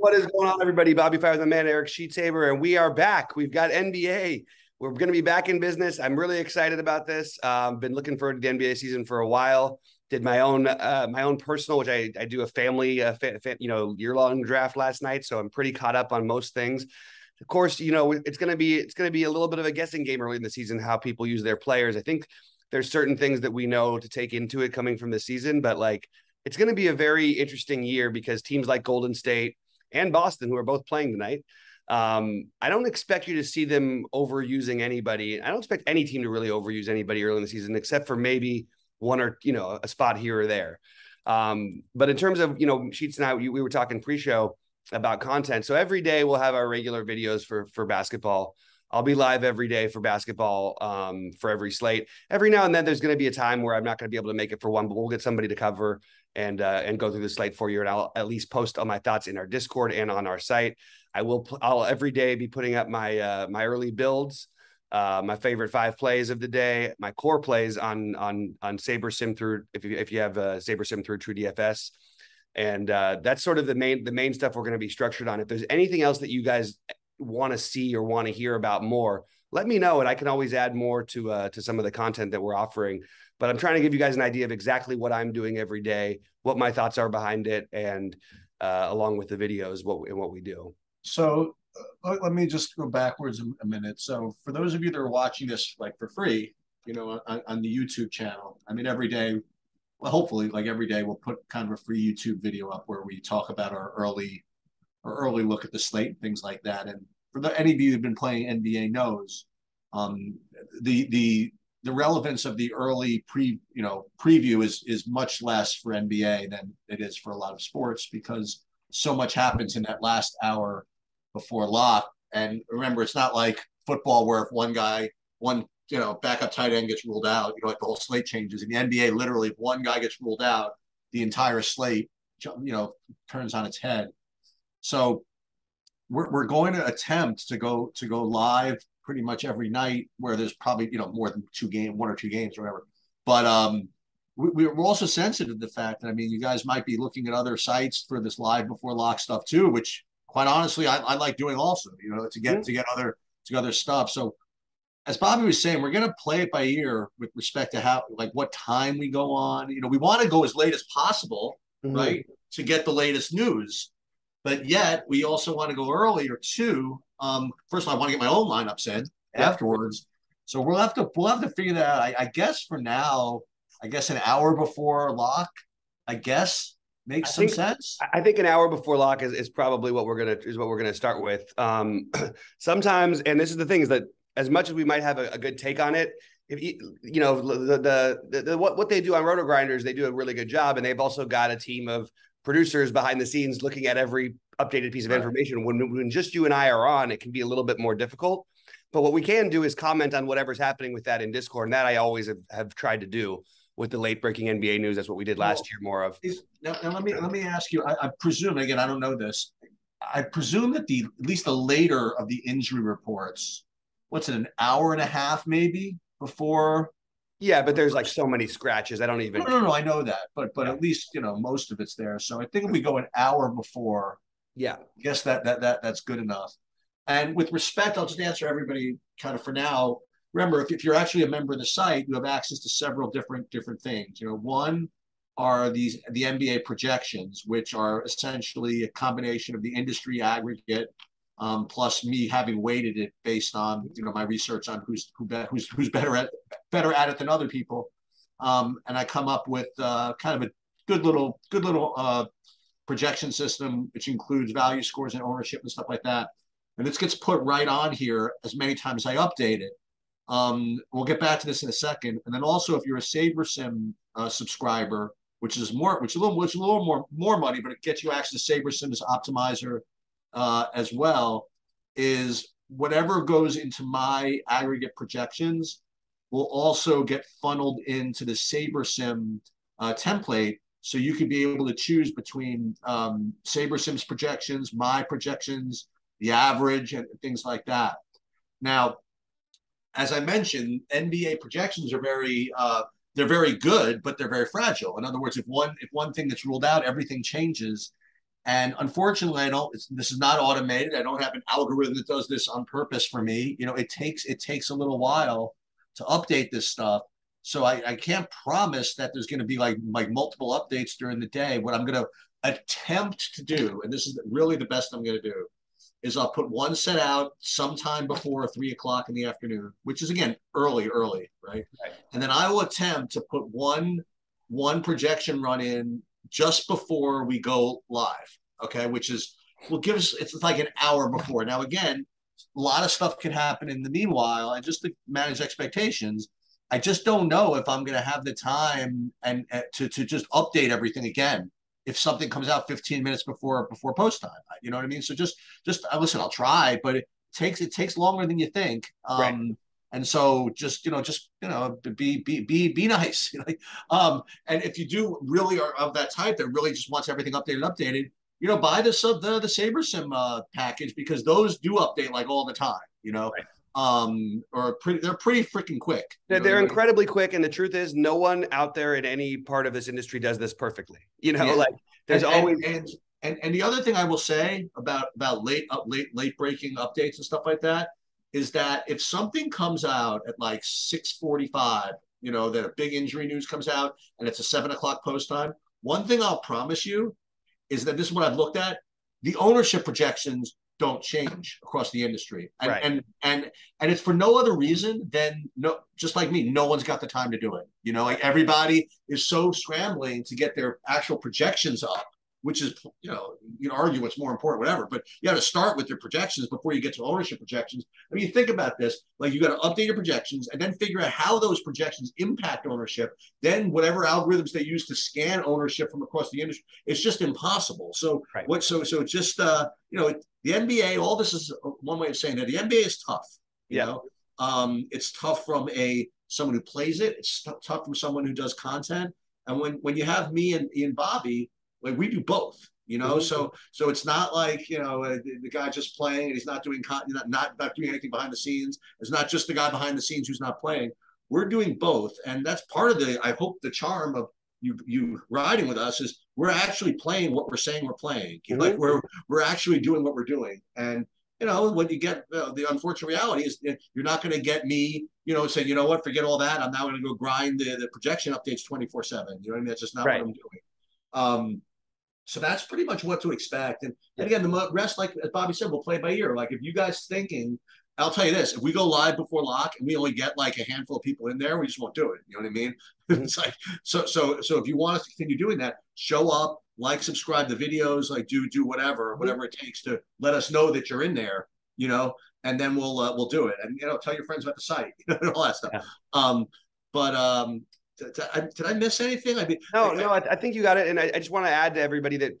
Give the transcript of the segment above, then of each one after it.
What is going on, everybody? Bobby Fire, the man, Eric Sheetsaber, and we are back. We've got NBA. We're going to be back in business. I'm really excited about this. Um, been looking forward to the NBA season for a while. Did my own uh, my own personal, which I, I do a family, uh, fa- fa- you know, year long draft last night, so I'm pretty caught up on most things. Of course, you know, it's going to be it's going to be a little bit of a guessing game early in the season how people use their players. I think there's certain things that we know to take into it coming from the season, but like it's going to be a very interesting year because teams like Golden State and Boston, who are both playing tonight. Um, I don't expect you to see them overusing anybody. I don't expect any team to really overuse anybody early in the season, except for maybe one or you know a spot here or there. Um, but in terms of you know Sheets and I, we, we were talking pre-show about content. So every day we'll have our regular videos for for basketball. I'll be live every day for basketball um, for every slate. Every now and then, there's going to be a time where I'm not going to be able to make it for one, but we'll get somebody to cover and uh, and go through the slate for you. And I'll at least post all my thoughts in our Discord and on our site. I will. I'll every day be putting up my uh, my early builds, uh, my favorite five plays of the day, my core plays on on on SaberSim through if you if you have uh, SaberSim through TrueDFS. And uh, that's sort of the main the main stuff we're going to be structured on. If there's anything else that you guys want to see or want to hear about more, let me know, and I can always add more to uh, to some of the content that we're offering but I'm trying to give you guys an idea of exactly what I'm doing every day, what my thoughts are behind it, and uh, along with the videos, what and what we do. So uh, let me just go backwards a, minute. So for those of you that are watching this like for free, you know, on, on the YouTube channel, I mean, every day, well, hopefully, like every day, we'll put kind of a free YouTube video up where we talk about our early, our early look at the slate and things like that. And for the any of you who've been playing NBA knows, um, the the the relevance of the early pre you know preview is is much less for NBA than it is for a lot of sports because so much happens in that last hour before lock. And remember, it's not like football where if one guy, one you know backup tight end gets ruled out, you know, like the whole slate changes. In the NBA, literally, if one guy gets ruled out, the entire slate you know turns on its head. So we're, we're going to attempt to go to go live pretty much every night where there's probably you know more than two game one or two games or whatever but um we, are also sensitive to the fact that i mean you guys might be looking at other sites for this live before lock stuff too which quite honestly i, I like doing also you know to get mm-hmm. to get other to get other stuff so as bobby was saying we're going to play it by ear with respect to how like what time we go on you know we want to go as late as possible mm-hmm. right to get the latest news but yet we also want to go earlier too um, first of all, I want to get my own lineups in yeah. afterwards. So we'll have to we'll have to figure that out. I, I, guess for now, I guess an hour before lock, I guess makes I some think, sense. I think an hour before lock is, is probably what we're gonna is what we're gonna start with. Um, sometimes, and this is the thing is that as much as we might have a, a good take on it, if you, you know the, the, the, the, what what they do on RotoGrinders, they do a really good job, and they've also got a team of producers behind the scenes looking at every updated piece of information. When, when just you and I are on, it can be a little bit more difficult. But what we can do is comment on whatever's happening with that in Discord. And that I always have, have tried to do with the late breaking NBA news. That's what we did last well, year more of. Is, now, now, let me let me ask you. I, I, presume again, I don't know this. I presume that the at least the later of the injury reports, what's it, an hour and a half maybe before yeah, but there's like so many scratches. I don't even. No, no, no. I know that, but but yeah. at least you know most of it's there. So I think if we go an hour before, yeah, I guess that that that that's good enough. And with respect, I'll just answer everybody kind of for now. Remember, if, if you're actually a member of the site, you have access to several different different things. You know, one are these the NBA projections, which are essentially a combination of the industry aggregate um, plus me having weighted it based on you know my research on who's who be, who's who's better at better at it than other people, um, and I come up with uh, kind of a good little good little uh, projection system which includes value scores and ownership and stuff like that. And this gets put right on here as many times I update it. Um, we'll get back to this in a second. And then also, if you're a SaberSim uh, subscriber, which is more, which is a little, which is a little more more money, but it gets you access to SaberSim's optimizer uh, as well is whatever goes into my aggregate projections will also get funneled into the SaberSim uh, template. So you could be able to choose between um, SaberSim's projections, my projections, the average, and things like that. Now, as I mentioned, NBA projections are very uh, they're very good, but they're very fragile. In other words, if one if one thing gets ruled out, everything changes. And unfortunately, I don't. this is not automated. I don't have an algorithm that does this on purpose for me. You know, it takes it takes a little while to update this stuff. So I, I can't promise that there's going to be like like multiple updates during the day. What I'm going to attempt to do, and this is really the best I'm going to do, is I'll put one set out sometime before three o'clock in the afternoon, which is again early, early, right? right? And then I will attempt to put one one projection run in just before we go live, okay? Which is will give us it's like an hour before. Now again, a lot of stuff can happen in the meanwhile, and just to manage expectations. I just don't know if I'm going to have the time and, and to to just update everything again if something comes out 15 minutes before before post time. You know what I mean? So just just uh, listen, I'll try, but it takes it takes longer than you think. Um, right. And so just you know just you know be be be be nice. um, and if you do really are of that type that really just wants everything updated updated, you know buy the sub the the SaberSim uh, package because those do update like all the time. You know. Right um or pretty they're pretty freaking quick they're, they're incredibly quick and the truth is no one out there in any part of this industry does this perfectly you know yeah. like there's and, always and, and and the other thing i will say about about late up late late breaking updates and stuff like that is that if something comes out at like 645 you know that a big injury news comes out and it's a seven o'clock post time one thing i'll promise you is that this is what i've looked at. The ownership projections don't change across the industry. And right. and and and it's for no other reason than no just like me no one's got the time to do it. You know like everybody is so scrambling to get their actual projections up which is you know you can argue what's more important whatever but you got to start with your projections before you get to ownership projections i mean you think about this like you got to update your projections and then figure out how those projections impact ownership then whatever algorithms they use to scan ownership from across the industry it's just impossible so right. what so so it's just uh you know the nba all this is one way of saying that the nba is tough you yeah. know um it's tough from a someone who plays it it's tough from someone who does content and when when you have me and Ian Bobby like we do both you know? Mm-hmm. so so it's not like you know uh, the, the, guy just playing and he's not doing con- not, not not doing anything behind the scenes. It's not just the guy behind the scenes who's not playing. We're doing both. And that's part of the i hope the charm of you you riding with us is we're actually playing what we're saying we're playing. Mm-hmm. like we're we're actually doing what we're doing. And you know when you get uh, the unfortunate reality is you're not going to get me you know saying you know what? Forget all that. I'm now going to go grind the, the projection updates 24 7 you know what i mean? That's just not right. what i'm doing. Um so that's pretty much what to expect. And, and again, the rest, like as Bobby said, we'll play by ear. Like if you guys thinking, I'll tell you this: if we go live before lock and we only get like a handful of people in there, we just won't do it. You know what I mean? Mm-hmm. it's like so. So so if you want us to continue doing that, show up, like, subscribe the videos, like do do whatever, mm-hmm. whatever it takes to let us know that you're in there. You know, and then we'll uh, we'll do it. And you know, tell your friends about the site, you know, and all that stuff. Yeah. Um, but um, did I, did I miss anything? I mean, no, no, I, I, think you got it. And I, I just want to add to everybody that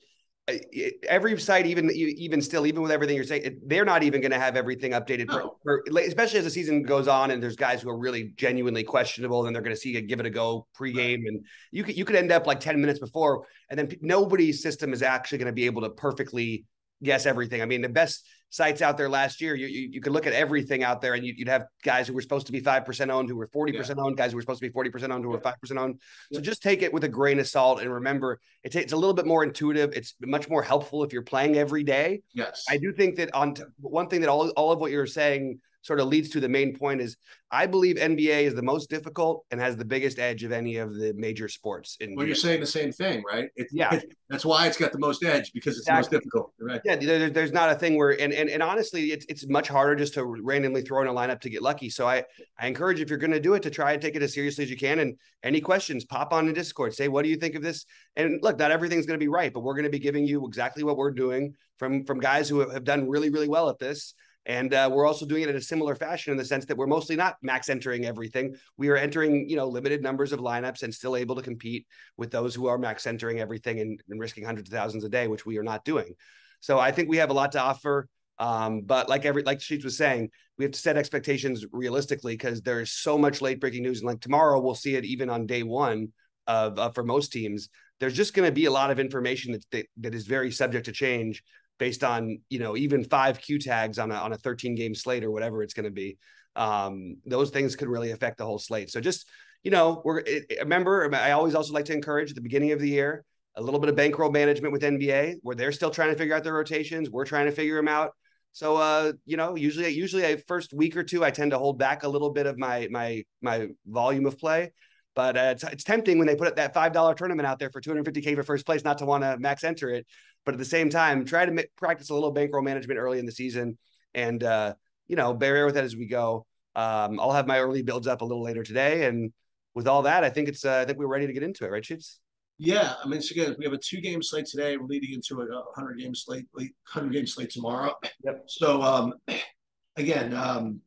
every site, even even still, even with everything you're saying, they're not even going to have everything updated. No. For, for, especially as the season goes on, and there's guys who are really genuinely questionable, and they're going to see it, give it a go pregame, and you could you could end up like ten minutes before, and then nobody's system is actually going to be able to perfectly guess everything. I mean, the best sites out there last year, you you, you could look at everything out there, and you, would have guys who were supposed to be five percent owned, who were forty percent yeah. owned, guys who were supposed to be forty percent owned, who were five percent owned. Yeah. So just take it with a grain of salt, and remember, it's it's a little bit more intuitive. It's much more helpful if you're playing every day. Yes, I do think that on t- one thing that all all of what you're saying sort of leads to the main point is I believe NBA is the most difficult and has the biggest edge of any of the major sports. In well, you're saying the same thing, right? It's, yeah, it, that's why it's got the most edge because it's exactly. the most difficult. Right? Yeah, there, there's not a thing where and, and and honestly, it's it's much harder just to randomly throw in a lineup to get lucky. So I I encourage if you're going to do it to try and take it as seriously as you can. And any questions, pop on the Discord, say what do you think of this? And look, not everything's going to be right, but we're going to be giving you exactly what we're doing from from guys who have done really really well at this and uh, we're also doing it in a similar fashion in the sense that we're mostly not max entering everything. We are entering, you know, limited numbers of lineups and still able to compete with those who are max entering everything and, and risking hundreds of thousands a day, which we are not doing. So I think we have a lot to offer. Um, but like every like Sheets was saying, we have to set expectations realistically because there's so much late breaking news. And like tomorrow, we'll see it even on day one of uh, for most teams. There's just going to be a lot of information that, that that is very subject to change based on you know even five Q tags on a on a 13 game slate or whatever it's going to be. Um, those things could really affect the whole slate. So just you know, we're it, remember I always also like to encourage at the beginning of the year a little bit of bankroll management with NBA, where they're still trying to figure out their rotations. We're trying to figure them out. So, uh, you know, usually, usually, a first week or two, I tend to hold back a little bit of my my my volume of play. But uh, it's, it's tempting when they put that five dollar tournament out there for 250k for first place, not to want to max enter it. But at the same time, try to practice a little bankroll management early in the season, and uh, you know, bear with that as we go. Um, I'll have my early builds up a little later today, and with all that, I think it's uh, I think we're ready to get into it, right, Sheets? Yeah, I mean, so again, we have a two game slate today. We're leading into a hundred game slate, hundred game slate tomorrow. Yep. So, um, again, um,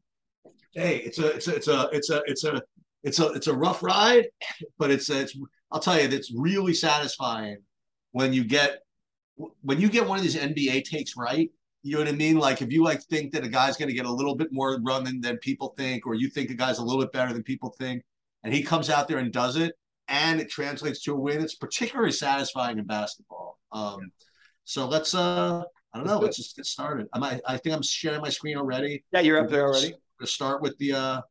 hey, it's a, it's a, it's a, it's a, it's a, it's a, it's a rough ride, but it's, it's. I'll tell you, it's really satisfying when you get, when you get one of these NBA takes right. You know what I mean? Like if you like think that a guy's going to get a little bit more run than, than people think, or you think a guy's a little bit better than people think, and he comes out there and does it and it translates to a win. It's particularly satisfying in basketball. Um, so let's uh I don't know, let's just get started. I might I think I'm sharing my screen already. Yeah, you're up there already. To start with the uh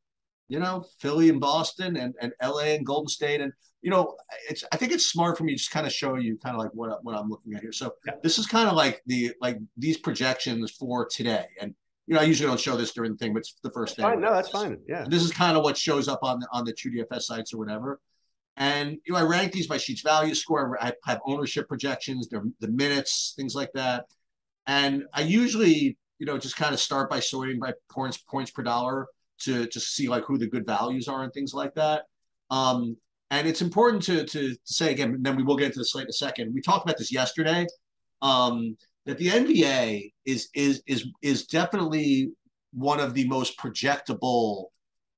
you know, Philly and Boston and, and LA and Golden State. And, you know, it's I think it's smart for me to just kind of show you kind of like what, what I'm looking at here. So yeah. this is kind of like the like these projections for today. And you know, I usually don't show this during the thing, but it's the first day. No, that's fine. Yeah. This is kind of what shows up on the on the TrueDFS sites or whatever. And you know, I rank these by sheets value score. I have ownership projections, the minutes, things like that. And I usually, you know, just kind of start by sorting by points points per dollar to to see like who the good values are and things like that. Um, and it's important to to say again. and then we will get into the slate in a second. We talked about this yesterday. Um, that the NBA is is is is definitely one of the most projectable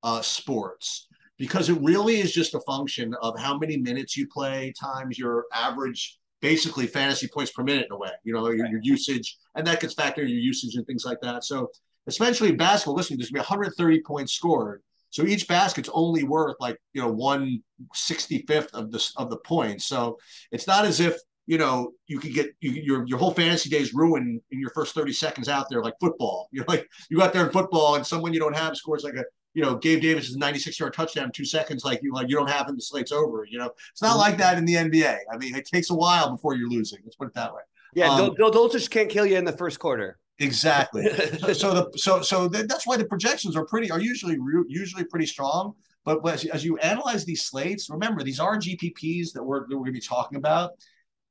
uh, sports because it really is just a function of how many minutes you play times your average basically fantasy points per minute in a way you know your, your usage and that gets factored your usage and things like that so especially in basketball listen there's going to be 130 points scored so each basket's only worth like you know one sixty fifth of the of the points so it's not as if you know, you could get you, your your whole fantasy day is ruined in your first 30 seconds out there, like football. You're like you got there in football and someone you don't have scores like a you know, Gabe Davis' is 96 yard touchdown in two seconds, like you like you don't have him the slate's over. You know, it's not like that in the NBA. I mean, it takes a while before you're losing. Let's put it that way. Yeah, um, just can't kill you in the first quarter. Exactly. so, so, the so so that's why the projections are pretty are usually usually pretty strong. But as, as you analyze these slates, remember these are GPPs that we're that we're going to be talking about.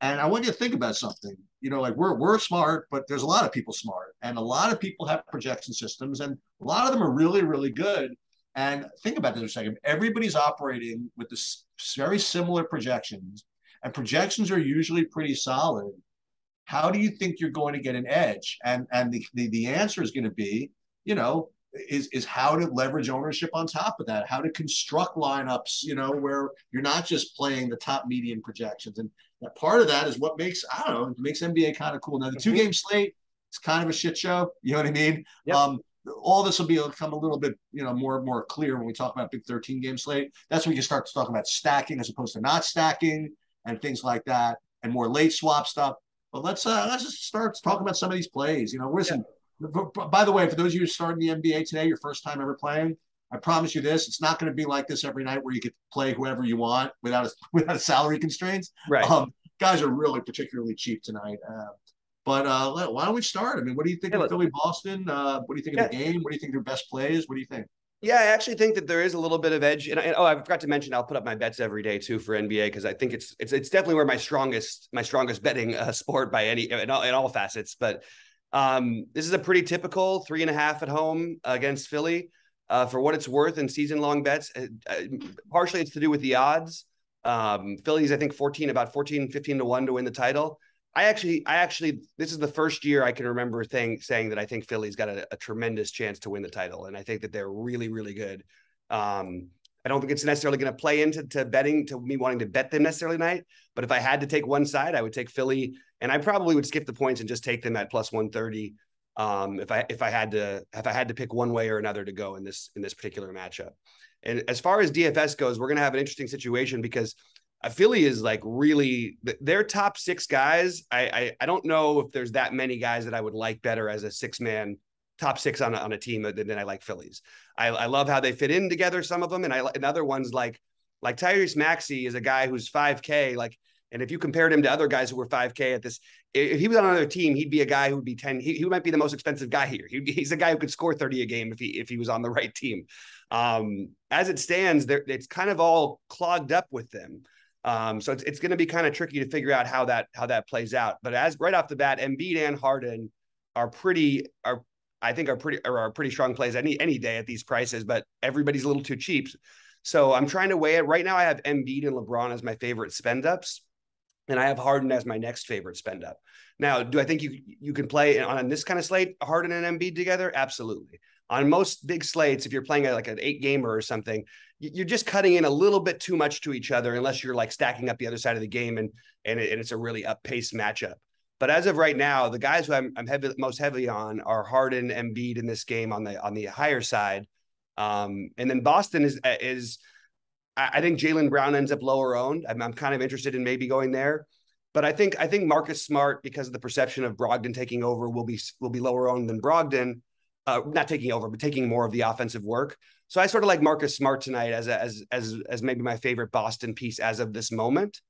And I want you to think about something. You know, like we're we're smart, but there's a lot of people smart, and a lot of people have projection systems, and a lot of them are really really good. And think about this for a second. Everybody's operating with this very similar projections, and projections are usually pretty solid. How do you think you're going to get an edge? And and the the, the answer is going to be, you know, is is how to leverage ownership on top of that, how to construct lineups, you know, where you're not just playing the top median projections. And that part of that is what makes I don't know, makes NBA kind of cool. Now the two game slate, it's kind of a shit show. You know what I mean? Yep. Um, all this will become a little bit, you know, more more clear when we talk about big 13 game slate. That's when you start to talk about stacking as opposed to not stacking and things like that, and more late swap stuff. But let's uh let's just start talking about some of these plays. You know, listen. Yeah by the way, for those of you who starting the NBA today, your first time ever playing, I promise you this: it's not going to be like this every night where you could play whoever you want without a, without a salary constraints. Right. Um, guys are really particularly cheap tonight. Uh, but uh, why don't we start? I mean, what do you think yeah, of Philly Boston? Uh, what do you think yeah. of the game? What do you think their best plays? What do you think? Yeah, I actually think that there is a little bit of edge. And, and oh, I forgot to mention, I'll put up my bets every day too for NBA because I think it's it's it's definitely where my strongest my strongest betting uh, sport by any in all, in all facets. But um, this is a pretty typical three and a half at home against Philly. Uh, for what it's worth in season long bets, uh, uh, partially it's to do with the odds. Um, Philly's, I think 14, about 14, 15 to one to win the title. I actually, I actually, this is the first year I can remember thing, saying that I think Philly's got a, a, tremendous chance to win the title. And I think that they're really, really good. Um, I don't think it's necessarily going to play into to betting to me wanting to bet them necessarily tonight. But if I had to take one side, I would take Philly, and I probably would skip the points and just take them at plus one thirty. Um, if I if I had to if I had to pick one way or another to go in this in this particular matchup. And as far as DFS goes, we're going to have an interesting situation because Philly is like really their top six guys. I, I I don't know if there's that many guys that I would like better as a six man top six on a, on a team than, than I like Phillies. I, I love how they fit in together. Some of them, and I and other ones like like Tyrese Maxey is a guy who's 5K. Like And if you compared him to other guys who were 5K at this, if he was on another team, he'd be a guy who would be 10. He, he might be the most expensive guy here. He, he's a guy who could score 30 a game if he if he was on the right team. Um, as it stands, there it's kind of all clogged up with them. Um, so it's, it's going to be kind of tricky to figure out how that how that plays out. But as right off the bat, Embiid and Harden are pretty are I think are pretty are, are pretty strong plays any any day at these prices. But everybody's a little too cheap. So I'm trying to weigh it. Right now, I have Embiid and LeBron as my favorite spend ups, and I have Harden as my next favorite spend up. Now, do I think you you can play on this kind of slate Harden and Embiid together? Absolutely. On most big slates, if you're playing like an eight gamer or something, you're just cutting in a little bit too much to each other unless you're like stacking up the other side of the game and and, it, and it's a really up paced matchup. But as of right now, the guys who I'm, I'm heavy, most heavy on are Harden, and Embiid in this game on the on the higher side, um, and then Boston is is I think Jaylen Brown ends up lower owned. I'm, I'm kind of interested in maybe going there, but I think I think Marcus Smart because of the perception of Brogdon taking over will be will be lower owned than Brogdon, uh, not taking over but taking more of the offensive work. So I sort of like Marcus Smart tonight as a, as as as maybe my favorite Boston piece as of this moment,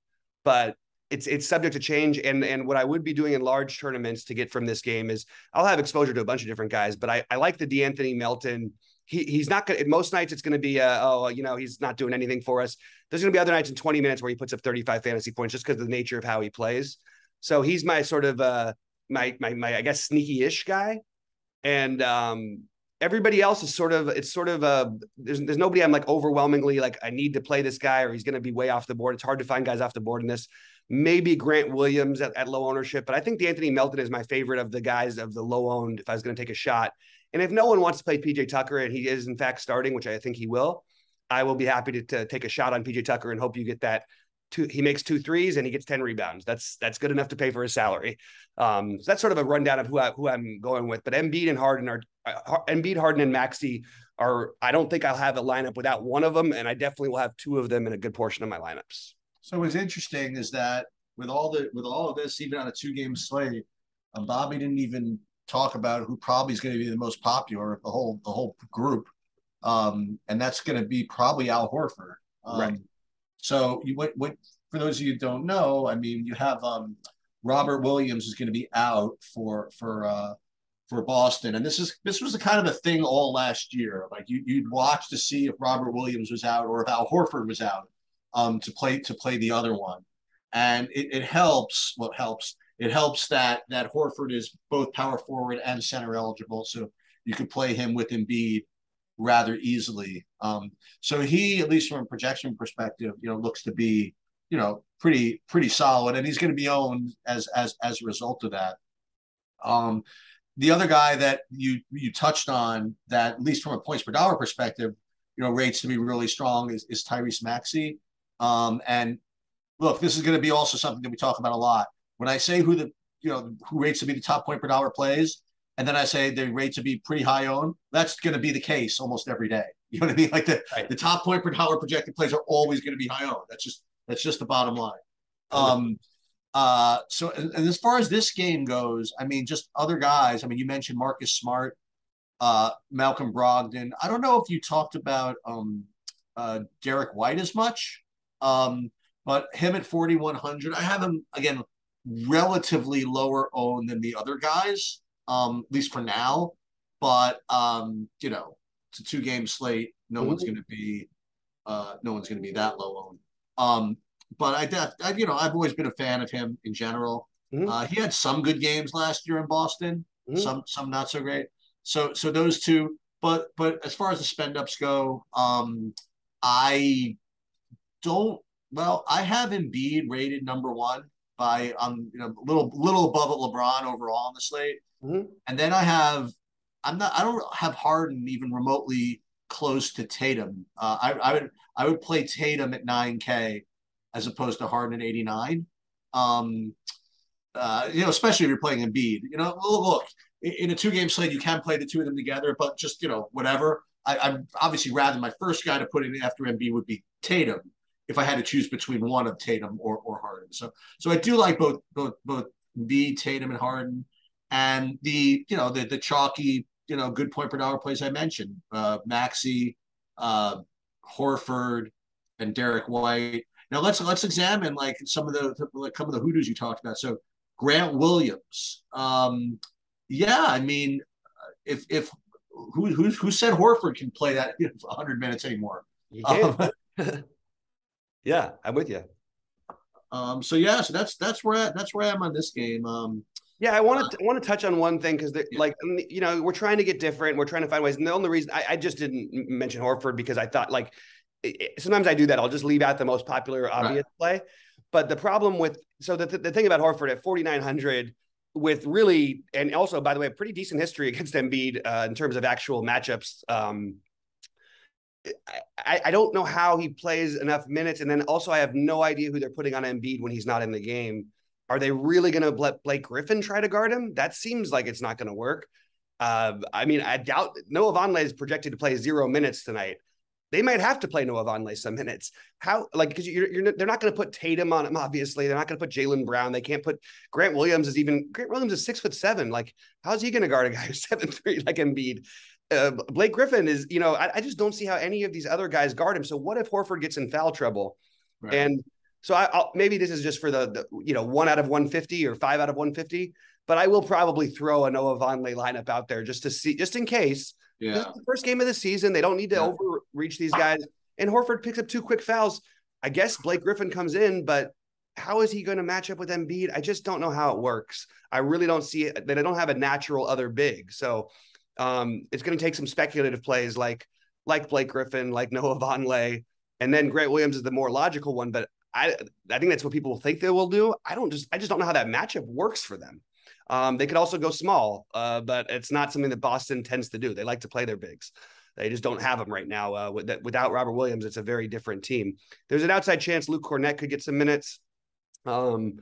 but it's it's subject to change. And and what I would be doing in large tournaments to get from this game is I'll have exposure to a bunch of different guys, but I I like the De'Anthony Melton. He he's not going to most nights it's going to be uh, oh you know he's not doing anything for us. There's going to be other nights in 20 minutes where he puts up 35 fantasy points just because of the nature of how he plays. So he's my sort of uh my my my i guess sneaky-ish guy and um everybody else is sort of it's sort of uh there's there's nobody i'm like overwhelmingly like i need to play this guy or he's going to be way off the board it's hard to find guys off the board in this maybe grant williams at, at low ownership but i think De'Anthony Melton is my favorite of the guys of the low owned if i was going to take a shot and if no one wants to play PJ Tucker and he is in fact starting, which I think he will, I will be happy to, to take a shot on PJ Tucker and hope you get that. Two, he makes two threes and he gets 10 rebounds. That's that's good enough to pay for his salary. Um, so that's sort of a rundown of who I, who I'm going with. But Embiid and Harden are uh, Embiid, Harden, and Maxey are. I don't think I'll have a lineup without one of them, and I definitely will have two of them in a good portion of my lineups. So what's interesting is that with all the with all of this, even on a two game slate, um, Bobby didn't even talk about who probably is going to be the most popular of the whole the whole group, um, and that's going to be probably Al Horford. Um, right. So you what what for those of you who don't know, I mean, you have um, Robert Williams is going to be out for for uh, for Boston, and this is this was the kind of a thing all last year. Like you you'd watch to see if Robert Williams was out or if Al Horford was out um, to play to play the other one, and it, it helps. What helps it helps that that Horford is both power forward and center eligible, so you could play him with Embiid rather easily. Um, so he, at least from a projection perspective, you know, looks to be you know pretty pretty solid, and he's going to be owned as as as a result of that. Um, the other guy that you you touched on that, at least from a points per dollar perspective, you know, rates to be really strong is, is Tyrese Maxey. Um, and look, this is going to be also something that we talk about a lot. When I say who the you know who rates to be the top point per dollar plays, and then I say the rate to be pretty high owned, that's going to be the case almost every day. You know what I mean? Like the right. the top point per dollar projected plays are always going to be high owned. That's just that's just the bottom line. Um, uh, so and, and as far as this game goes, I mean, just other guys. I mean, you mentioned Marcus Smart, uh, Malcolm Brogdon. I don't know if you talked about um, uh, Derrick White as much, um, but him at 4,100. I have him again relatively lower owned than the other guys, um, at least for now. But um, you know, it's a two game slate. No mm-hmm. one's going to be, uh, no one's going to be that low owned. Um, but I, I, you know, I've always been a fan of him in general. Mm-hmm. Uh, he had some good games last year in Boston, mm-hmm. some some not so great. So so those two. But but as far as the spend ups go, um, I don't. Well, I have Embiid rated number one by um you know a little little above it LeBron overall on the slate. Mm-hmm. And then I have I'm not I don't have Harden even remotely close to Tatum. Uh, I, I would I would play Tatum at 9K as opposed to Harden at 89. Um, uh, you know, especially if you're playing Embiid. You know, look in a two game slate, you can play the two of them together, but just you know, whatever. I, I'd obviously rather my first guy to put in after Embiid would be Tatum if I had to choose between one of Tatum or, or Harden. So so I do like both both both B Tatum and Harden, and the you know the the chalky you know good point per dollar plays I mentioned, uh, Maxey, uh, Horford, and Derrick White. Now let's let's examine like some of the like some of the hoodoos you talked about. So Grant Williams, um, yeah, I mean, if if who who who said Horford can play that 100 minutes anymore? Um, yeah, I'm with you. Um, so yeah, so that's that's where I, that's where I am on this game. Um, yeah, I want to uh, want to touch on one thing because yeah. like you know we're trying to get different. We're trying to find ways, and the only reason I, I just didn't mention Horford because I thought like it, sometimes I do that. I'll just leave out the most popular obvious right. play. But the problem with so the, the thing about Horford at 4900 with really and also by the way a pretty decent history against Embiid uh, in terms of actual matchups. Um, I, I don't know how he plays enough minutes, and then also I have no idea who they're putting on Embiid when he's not in the game. Are they really going to let Blake Griffin try to guard him? That seems like it's not going to work. Uh, I mean, I doubt Noah Vonleh is projected to play zero minutes tonight. They might have to play Noah Vonleh some minutes. How like because you're, you're they're not going to put Tatum on him. Obviously, they're not going to put Jaylen Brown. They can't put Grant Williams is even Grant Williams is six foot seven. Like how's he going to guard a guy who's seven three like Embiid? Uh, Blake Griffin is, you know, I, I, just don't see how any of these other guys guard him. So what if Horford gets in foul trouble? Right. And so I, will maybe this is just for the, the, you know, one out of 150 or five out of 150, but I will probably throw a Noah Vonleh lineup out there just to see, just in case. Yeah. first game of the season. They don't need to yeah. overreach these guys. And Horford picks up two quick fouls. I guess Blake Griffin comes in, but how is he going to match up with Embiid? I just don't know how it works. I really don't see it that I don't have a natural other big. So um, it's going to take some speculative plays like like Blake Griffin, like Noah Vonleh, and then Grant Williams is the more logical one. But I I think that's what people will think they will do. I don't just I just don't know how that matchup works for them. Um, they could also go small, uh, but it's not something that Boston tends to do. They like to play their bigs. They just don't have them right now. Uh, with without Robert Williams, it's a very different team. There's an outside chance Luke Kornet could get some minutes. Um,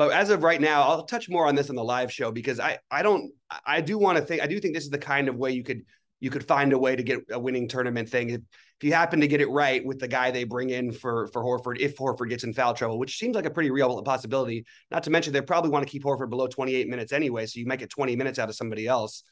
but as of right now, I'll touch more on this on the live show because I I don't I do want to think I do think this is the kind of way you could you could find a way to get a winning tournament thing if, if you happen to get it right with the guy they bring in for for Horford if Horford gets in foul trouble, which seems like a pretty real possibility. Not to mention they probably want to keep Horford below 28 minutes anyway, so you might get 20 minutes out of somebody else.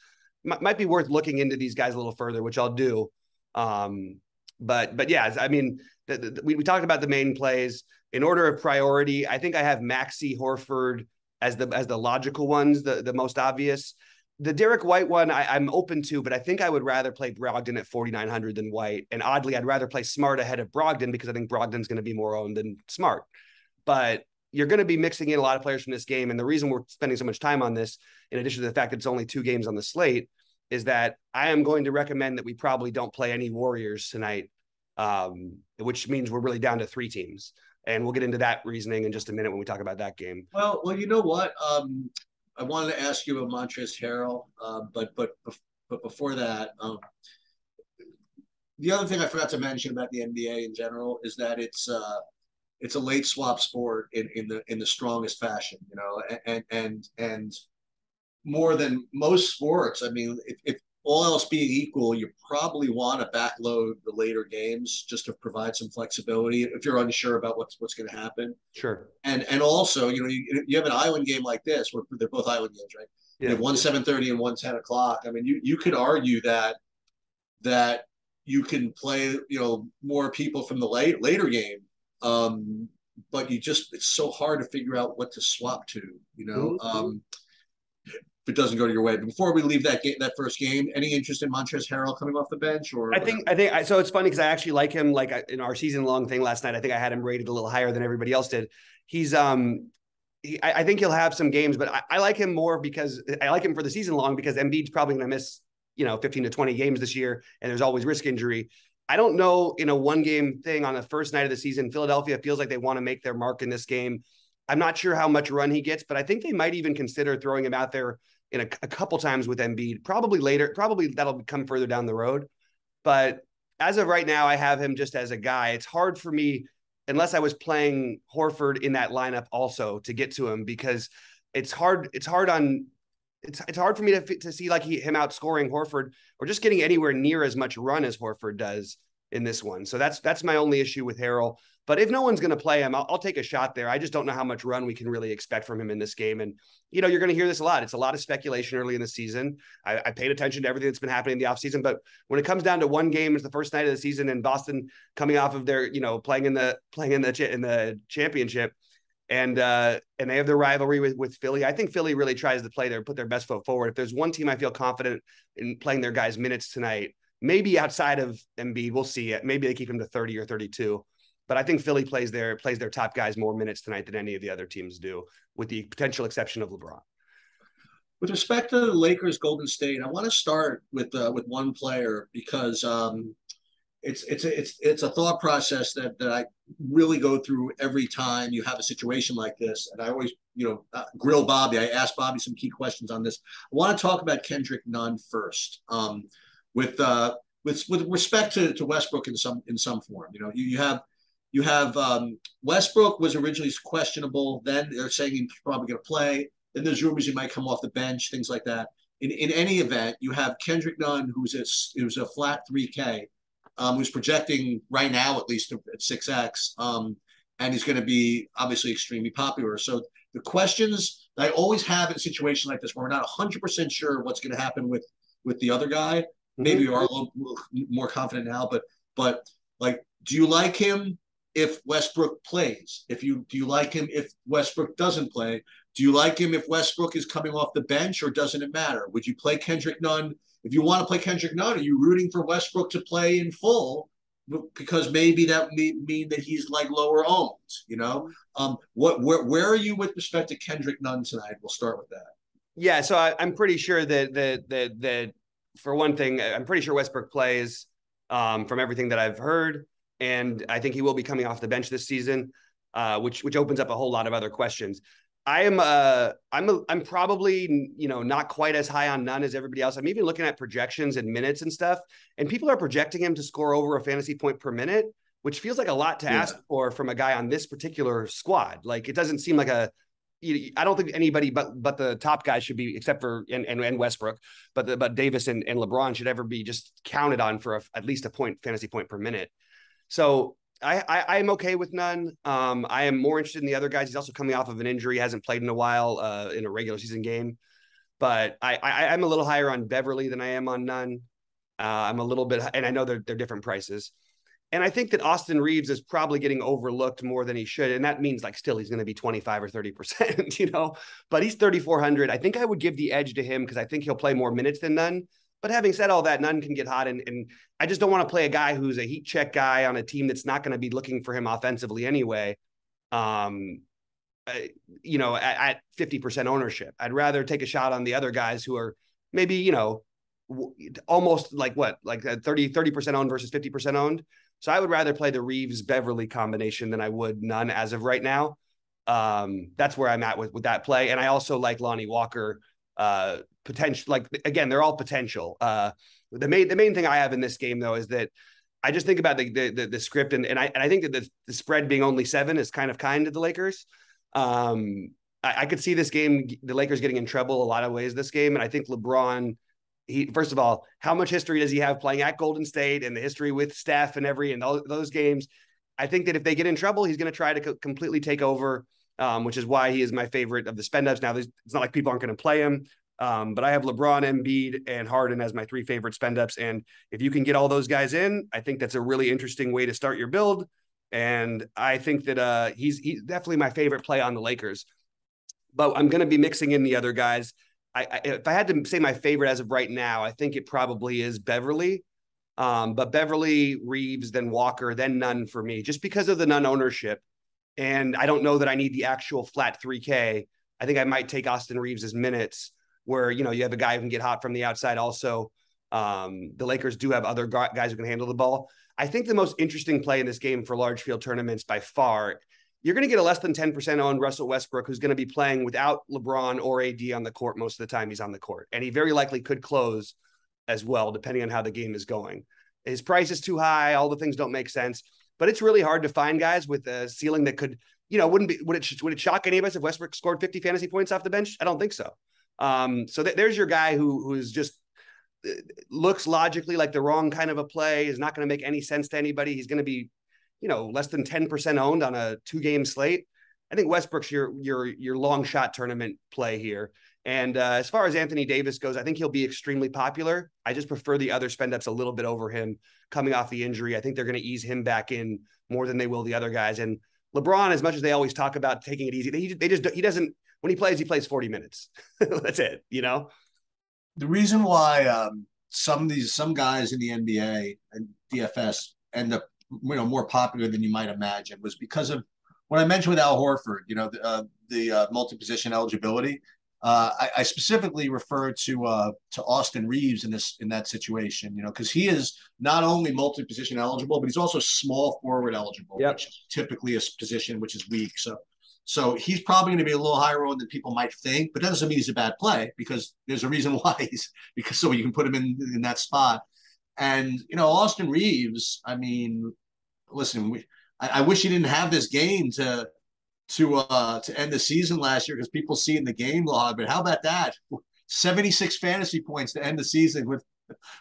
M- might be worth looking into these guys a little further, which I'll do. Um, but but yeah, I mean, the, the, we, we talked about the main plays in order of priority, I think I have Maxey Horford as the as the logical ones, the the most obvious. The Derrick White one I, am open to, but I think I would rather play Brogdon at 4,900 than White. And oddly, I'd rather play Smart ahead of Brogdon because I think Brogdon's going to be more owned than Smart. But you're going to be mixing in a lot of players from this game. And the reason we're spending so much time on this, in addition to the fact that it's only two games on the slate, is that I am going to recommend that we probably don't play any Warriors tonight, um, which means we're really down to three teams and we'll get into that reasoning in just a minute when we talk about that game. Well, well, you know what? Um, I wanted to ask you about Montrezl Harrell, uh, but but but before that, um, the other thing I forgot to mention about the NBA in general is that it's uh, it's a late swap sport in, in the in the strongest fashion, you know, and and and more than most sports. I mean, if, if all else being equal, you probably want to backload the later games just to provide some flexibility if you're unsure about what's what's going to happen. Sure. And and also, you know, you, you have an island game like this where they're both island games, right? Yeah. You have one seven thirty and one ten o'clock. I mean, you you could argue that that you can play, you know, more people from the late later game. Um, but you just it's so hard to figure out what to swap to, you know. Mm-hmm. Um, it doesn't go to your way. But before we leave that game, that first game, any interest in Montrezl Harrell coming off the bench? Or I think I think so. It's funny because I actually like him. Like in our season long thing last night, I think I had him rated a little higher than everybody else did. He's um. He, I, I think he'll have some games, but I, I like him more because I like him for the season long because Embiid's probably going to miss, you know, 15 to 20 games this year, and there's always risk injury. I don't know in a one game thing on the first night of the season, Philadelphia feels like they want to make their mark in this game. I'm not sure how much run he gets, but I think they might even consider throwing him out there in a, a couple times with Embiid. Probably later, probably that'll come further down the road. But as of right now, I have him just as a guy. It's hard for me unless I was playing Horford in that lineup also to get to him because it's hard. It's hard on. It's it's hard for me to to see like he, him outscoring Horford or just getting anywhere near as much run as Horford does. In this one. So that's that's my only issue with Harrell. But if no one's going to play him, I'll, I'll, take a shot there. I just don't know how much run we can really expect from him in this game. And, you know, you're going to hear this a lot. It's a lot of speculation early in the season. I, I paid attention to everything that's been happening in the offseason. But when it comes down to one game, it's the first night of the season and Boston coming off of their, you know, playing in the playing in the in the championship. And uh, and they have their rivalry with, with Philly. I think Philly really tries to play their put their best foot forward. If there's one team I feel confident in playing their guys minutes tonight, maybe outside of Embiid, we'll see it. Maybe they keep him to 30 or 32. But I think Philly plays their plays their top guys more minutes tonight than any of the other teams do, with the potential exception of LeBron. With respect to the Lakers, Golden State, I want to start with uh, with one player because um, it's it's a, it's it's a thought process that that I really go through every time you have a situation like this, and I always you know uh, grill Bobby. I ask Bobby some key questions on this. I want to talk about Kendrick Nunn first, um, with uh, with with respect to, to Westbrook in some in some form. You know, you, you have you have um, Westbrook was originally questionable. Then they're saying he's probably going to play. Then there's rumors he might come off the bench, things like that. In, in any event, you have Kendrick Nunn, who's a who's a flat 3K, um, who's projecting right now at least at 6X, um, and he's going to be obviously extremely popular. So the questions I always have in a situation like this where we're not 100% sure what's going to happen with with the other guy. Maybe mm-hmm. you are a little more confident now, but but like, do you like him? if Westbrook plays? If you do you like him if Westbrook doesn't play? Do you like him if Westbrook is coming off the bench or doesn't it matter? Would you play Kendrick Nunn? If you want to play Kendrick Nunn, are you rooting for Westbrook to play in full? Because maybe that may mean that he's like lower owned, you know. Um, what where where are you with respect to Kendrick Nunn tonight? We'll start with that. Yeah, so I, am pretty sure that that that that for one thing, I'm pretty sure Westbrook plays um, from everything that I've heard and I think he will be coming off the bench this season, uh, which which opens up a whole lot of other questions. I am uh I'm a, I'm probably you know not quite as high on Nunn as everybody else. I'm even looking at projections and minutes and stuff, and people are projecting him to score over a fantasy point per minute, which feels like a lot to yeah. ask for from a guy on this particular squad. Like it doesn't seem like a I don't think anybody but but the top guys should be, except for and and, and Westbrook, but the, but Davis and, and LeBron should ever be just counted on for a, at least a point fantasy point per minute. So I, I am okay with Nunn. Um, I am more interested in the other guys. He's also coming off of an injury, hasn't played in a while uh, in a regular season game. But I, I I'm a little higher on Beverley than I am on Nunn. Uh, I'm a little bit, and I know they're they're different prices. And I think that Austin Reaves is probably getting overlooked more than he should. And that means like still he's going to be 25 or 30%, you know, but he's 3,400. I think I would give the edge to him because I think he'll play more minutes than Nunn. But having said all that, Nunn can get hot, and, and I just don't want to play a guy who's a heat check guy on a team that's not going to be looking for him offensively anyway. Um, uh, you know, at fifty percent ownership, I'd rather take a shot on the other guys who are maybe you know almost like what like 30, 30 percent owned versus fifty percent owned. So I would rather play the Reaves Beverley combination than I would Nunn as of right now. Um, that's where I'm at with with that play, and I also like Lonnie Walker uh, potential. Like again, they're all potential. Uh, the main the main thing I have in this game though is that I just think about the the, the, the script and and I and I think that the, the spread being only seven is kind of kind to the Lakers. Um, I, I could see this game, the Lakers getting in trouble a lot of ways this game, and I think LeBron. He first of all, how much history does he have playing at Golden State and the history with Steph and every and all those games? I think that if they get in trouble, he's going to try to co- completely take over um, which is why he is my favorite of the spend ups. Now, it's not like people aren't going to play him, um, but I have LeBron, Embiid, and Harden as my three favorite spend ups. And if you can get all those guys in, I think that's a really interesting way to start your build. And I think that uh, he's he's definitely my favorite play on the Lakers. But I'm going to be mixing in the other guys. I, if I had to say my favorite as of right now, I think it probably is Beverley. Um, but Beverley Reaves, then Walker, then Nunn for me, just because of the Nunn ownership. And I don't know that I need the actual flat 3K. I think I might take Austin Reaves' minutes where, you know, you have a guy who can get hot from the outside also. Um, the Lakers do have other guys who can handle the ball. I think the most interesting play in this game for large field tournaments by far, you're going to get a less than 10% on Russell Westbrook, who's going to be playing without LeBron or AD on the court most of the time he's on the court. And he very likely could close as well, depending on how the game is going. His price is too high. All the things don't make sense but it's really hard to find guys with a ceiling that could, you know, wouldn't be would it would it shock any of us if Westbrook scored 50 fantasy points off the bench? I don't think so. Um, so th- there's your guy who who's just looks logically like the wrong kind of a play, is not going to make any sense to anybody. He's going to be, you know, less than 10% owned on a two game slate. I think Westbrook's your your your long shot tournament play here. And uh, as far as Anthony Davis goes, I think he'll be extremely popular. I just prefer the other spend ups a little bit over him coming off the injury. I think they're going to ease him back in more than they will the other guys. And LeBron, as much as they always talk about taking it easy, they, they just he doesn't when he plays, he plays 40 minutes. That's it, you know? The reason why um, some of these some guys in the NBA and DFS end up you know more popular than you might imagine was because of what I mentioned with Al Horford, you know, the, uh, the uh, multi-position eligibility. Uh, I, I, specifically refer to uh, to Austin Reaves in this in that situation, you know, because he is not only multi-position eligible, but he's also small forward eligible, yep. which is typically a position which is weak. So so he's probably going to be a little higher owned than people might think, but that doesn't mean he's a bad play because there's a reason why he's because so you can put him in in that spot. And you know, Austin Reaves. I mean, listen, we, I, I wish he didn't have this game to to uh to end the season last year because people see in the game log, but how about that? 76 fantasy points to end the season with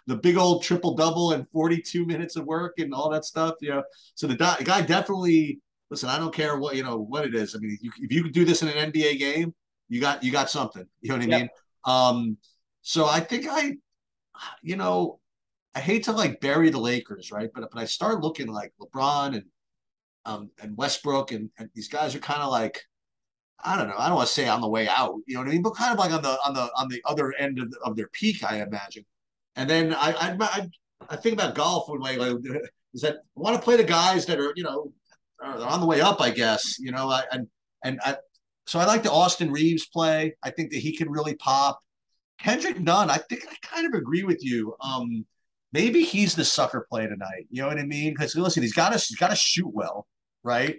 the big old triple double and 42 minutes of work and all that stuff. You know, so the guy definitely listen, I don't care what you know what it is. I mean, you, if you could do this in an NBA game, you got you got something. You know what I yep. mean? Um, so I think I, you know, I hate to like bury the Lakers, right? But but I start looking like LeBron and um and Westbrook and, and these guys are kind of like. I don't know. I don't want to say on the way out, you know what I mean, but kind of like on the on the on the other end of, of their peak, I imagine. And then I I I, I think about golf when like, like is that I want to play the guys that are you know they're on the way up, I guess. You know, I, and and I, so I like the Austin Reaves play. I think that he can really pop. Kendrick Nunn, I think I kind of agree with you. Um, maybe he's the sucker play tonight. You know what I mean? Because listen, he's got to he's got to shoot well, right?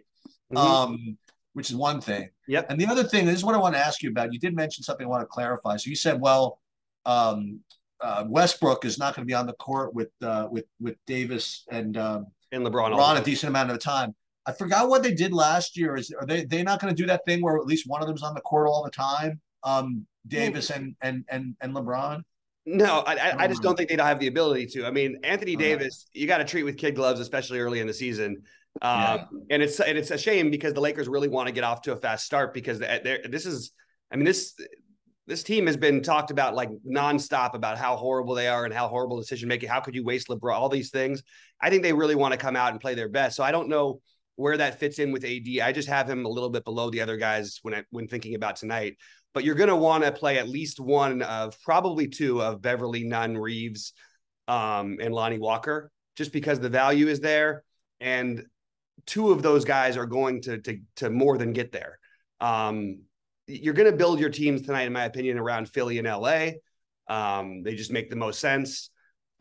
Mm-hmm. Um, which is one thing. Yep. And the other thing, this is what I want to ask you about. You did mention something I want to clarify. So you said, well, um, uh, Westbrook is not going to be on the court with uh, with with Davis and um, and LeBron, LeBron a decent amount of the time. I forgot what they did last year. Is are they they not going to do that thing where at least one of them's on the court all the time? Um, Davis and and and and LeBron. No, I, I just don't think they don't have the ability to. I mean, Anthony Davis, you got to treat with kid gloves, especially early in the season. Um, yeah. And it's and it's a shame because the Lakers really want to get off to a fast start because this is, I mean this this team has been talked about like nonstop about how horrible they are and how horrible decision making. How could you waste LeBron? All these things. I think they really want to come out and play their best. So I don't know where that fits in with AD. I just have him a little bit below the other guys when I, when thinking about tonight. But you're going to want to play at least one of probably two of Beverley Nunn, Reaves um, and Lonnie Walker, just because the value is there, and two of those guys are going to to to more than get there. Um, you're going to build your teams tonight, in my opinion, around Philly and LA. Um, they just make the most sense.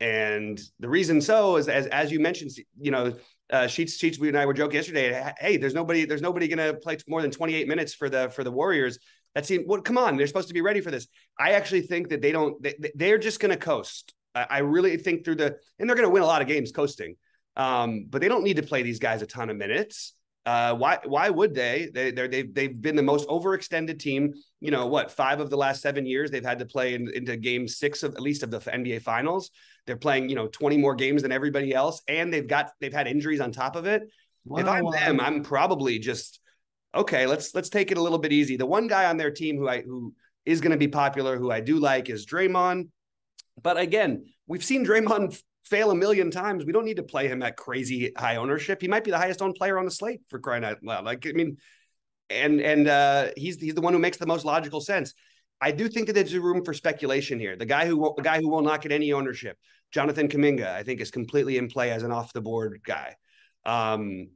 And the reason so is as as you mentioned, you know, uh, Sheets Sheets we and I were joking yesterday. Hey, there's nobody there's nobody going to play more than 28 minutes for the for the Warriors. That seems well. Come on, they're supposed to be ready for this. I actually think that they don't. They, they're just going to coast. I, I, really think through the and they're going to win a lot of games coasting. Um, but they don't need to play these guys a ton of minutes. Uh, why why would they? They they they've they've been the most overextended team. You know what? Five of the last seven years they've had to play in, into game six of at least of the NBA Finals. They're playing you know twenty more games than everybody else, and they've got they've had injuries on top of it. Wow, if I'm them, I'm probably just okay. Let's let's take it a little bit easy. The one guy on their team who I who is going to be popular, who I do like, is Draymond. But again, we've seen Draymond fail a million times. We don't need to play him at crazy high ownership. He might be the highest owned player on the slate for crying out loud. Like, I mean, and and uh, he's he's the one who makes the most logical sense. I do think that there's room for speculation here. The guy who the guy who will not get any ownership, Jonathan Kuminga, I think is completely in play as an off the board guy. Um,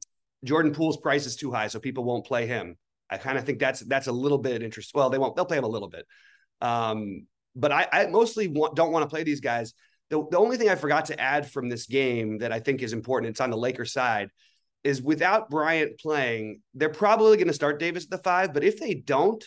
Jordan Poole's price is too high, so people won't play him. I kind of think that's that's a little bit interesting. Well, they won't. They'll play him a little bit, um, but I, I mostly want, don't want to play these guys the, the only thing I forgot to add from this game that I think is important, it's on the Lakers side, is without Bryant playing, they're probably going to start Davis at the five. But if they don't,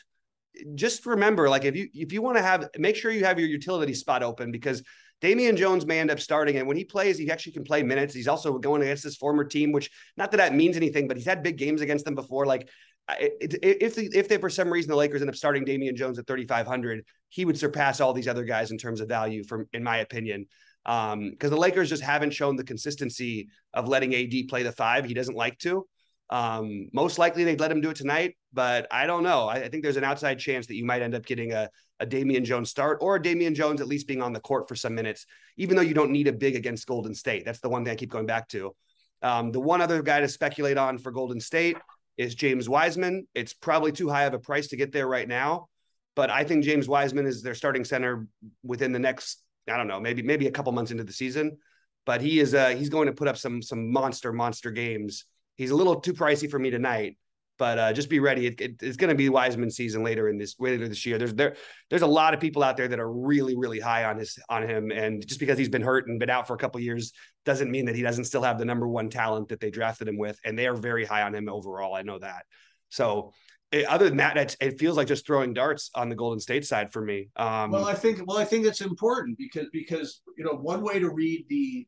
just remember, like if you if you want to have, make sure you have your utility spot open because Damian Jones may end up starting, and when he plays, he actually can play minutes. He's also going against his former team, which not that that means anything, but he's had big games against them before. Like if the, if they for some reason the Lakers end up starting Damian Jones at 3,500, he would surpass all these other guys in terms of value, from in my opinion. Because um, the Lakers just haven't shown the consistency of letting AD play the five. He doesn't like to. Um, most likely they'd let him do it tonight, but I don't know. I, I, think there's an outside chance that you might end up getting a, a Damian Jones start or a Damian Jones at least being on the court for some minutes, even though you don't need a big against Golden State. That's the one thing I keep going back to. Um, the one other guy to speculate on for Golden State is James Wiseman. It's probably too high of a price to get there right now, but I think James Wiseman is their starting center within the next I don't know maybe maybe a couple months into the season. But he is uh, he's going to put up some some monster monster games. He's a little too pricey for me tonight, but uh, just be ready. It, it, it's going to be Wiseman season later in this later this year. There's there there's a lot of people out there that are really really high on his on him, and just because he's been hurt and been out for a couple years doesn't mean that he doesn't still have the number one talent that they drafted him with, and they are very high on him overall. I know that. So it, other than that, it feels like just throwing darts on the Golden State side for me. Um, well, I think well I think that's important because because you know one way to read the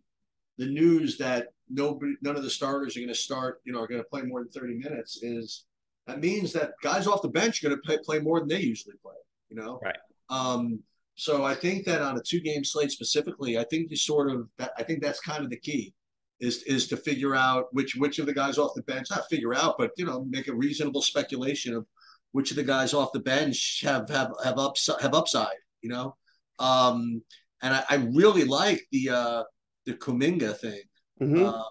the news that nobody, none of the starters are going to start, you know, are going to play more than 30 minutes is that means that guys off the bench are going to play, play more than they usually play, you know? Right. Um, so I think that on a two game slate specifically, I think you sort of, that, I think that's kind of the key is, is to figure out which, which of the guys off the bench, not figure out, but, you know, make a reasonable speculation of which of the guys off the bench have, have, have upside, have upside, you know? Um, and I, I really like the, uh, the Kuminga thing. Mm-hmm. Uh,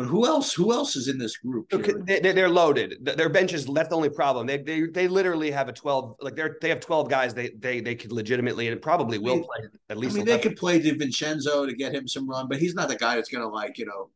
but who else? Who else is in this group? They, are loaded. Their benches. That's the only problem. They they they literally have a twelve. Like they're they have twelve guys. They they they could legitimately and probably will I mean, play at least. I mean, 11. they could play DiVincenzo to get him some run, but he's not the guy that's going to like you know.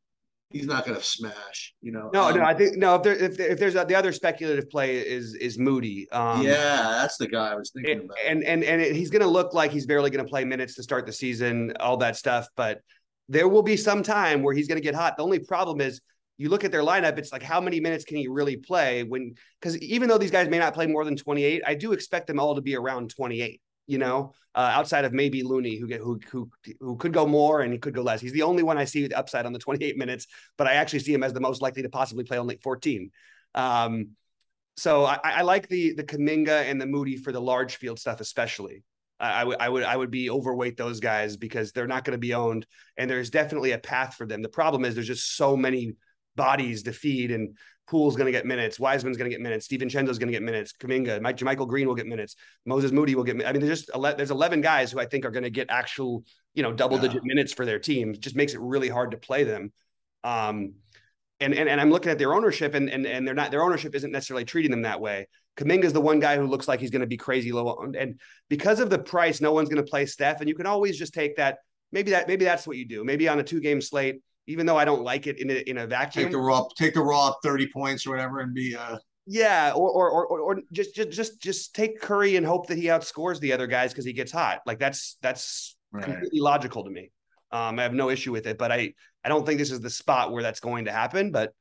He's not going to smash, you know. No, um, no, I think no. If there, if, if there's a, the other speculative play is is Moody. Um, yeah, that's the guy I was thinking and, about. And and and it, he's going to look like he's barely going to play minutes to start the season, all that stuff. But there will be some time where he's going to get hot. The only problem is you look at their lineup, it's like how many minutes can he really play when because even though these guys may not play more than 28, I do expect them all to be around 28, you know, uh, outside of maybe Looney who who who who could go more and he could go less. He's the only one I see with the upside on the 28 minutes, but I actually see him as the most likely to possibly play only 14. Um, so I, I like the the Kuminga and the Moody for the large field stuff, especially. I would I would I would be overweight those guys because they're not going to be owned, and there's definitely a path for them. The problem is there's just so many bodies to feed, and Poole's going to get minutes, Wiseman's going to get minutes, DiVincenzo's going to get minutes, Kuminga, Mike Michael Green will get minutes, Moses Moody will get. I mean, there's just 11, there's 11 guys who I think are going to get actual you know double digit yeah. minutes for their team. It just makes it really hard to play them. Um, and, and and I'm looking at their ownership, and and and they're not their ownership isn't necessarily treating them that way. Kuminga is the one guy who looks like he's going to be crazy low, and because of the price, no one's going to play Steph, and you can always just take that. Maybe that maybe that's what you do. Maybe on a two game slate, even though I don't like it in a, in a vacuum. Take the raw, take the raw thirty points or whatever, and be uh yeah, or or or, or just just just just take Curry and hope that he outscores the other guys because he gets hot. Like that's that's right. completely logical to me. Um, I have no issue with it, but I I don't think this is the spot where that's going to happen. But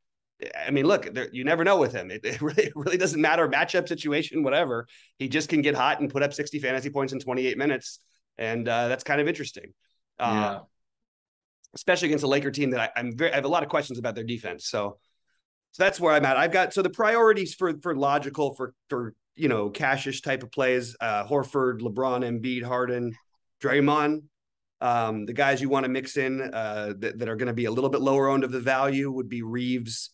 I mean, look, there, you never know with him. It, it, really, it really doesn't matter matchup situation, whatever. He just can get hot and put up 60 fantasy points in 28 minutes, and uh, that's kind of interesting. Uh, yeah. Especially against a Laker team that I, am very, I have a lot of questions about their defense. So, so that's where I'm at. I've got so the priorities for for logical for for you know cashish type of plays: uh, Horford, LeBron, Embiid, Harden, Draymond. Um, the guys you want to mix in uh, that, that, are going to be a little bit lower owned of the value would be Reaves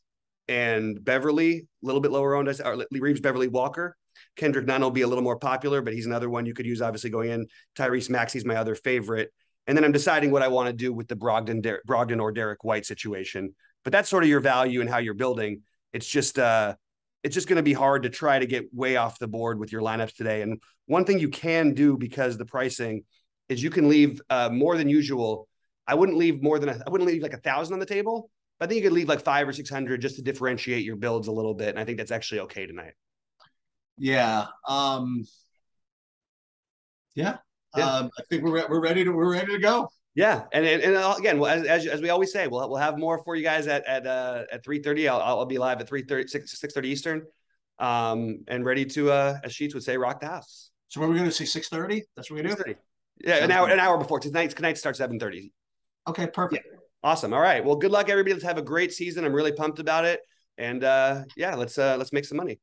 and Beverley, a little bit lower owned, or Reaves, Beverley, Walker. Kendrick Nunn will be a little more popular, but he's another one you could use, obviously, going in. Tyrese Maxey's my other favorite. And then I'm deciding what I want to do with the Brogdon, Der- Brogdon or Derrick White situation. But that's sort of your value and how you're building. It's just, uh, it's just going to be hard to try to get way off the board with your lineups today. And one thing you can do because the pricing is you can leave uh, more than usual. I wouldn't leave more than I wouldn't leave like a thousand on the table But I think you could leave like five or six hundred just to differentiate your builds a little bit, and I think that's actually okay tonight. Yeah. Um, yeah. yeah. Um, I think we're we're ready to we're ready to go. Yeah, and and, and uh, again, well, as, as, as we always say, we'll we'll have more for you guys at at uh, at three thirty. I'll I'll be live at 3 6 30 Eastern, um, and ready to uh, as Sheets would say, rock the house. So, what are we going to say? Six thirty. That's what we do. Yeah, an hour an hour before tonight's Tonight starts seven thirty. Okay, perfect. Yeah. Awesome. All right. Well, good luck, everybody. Let's have a great season. I'm really pumped about it. And uh, yeah, let's uh, let's make some money.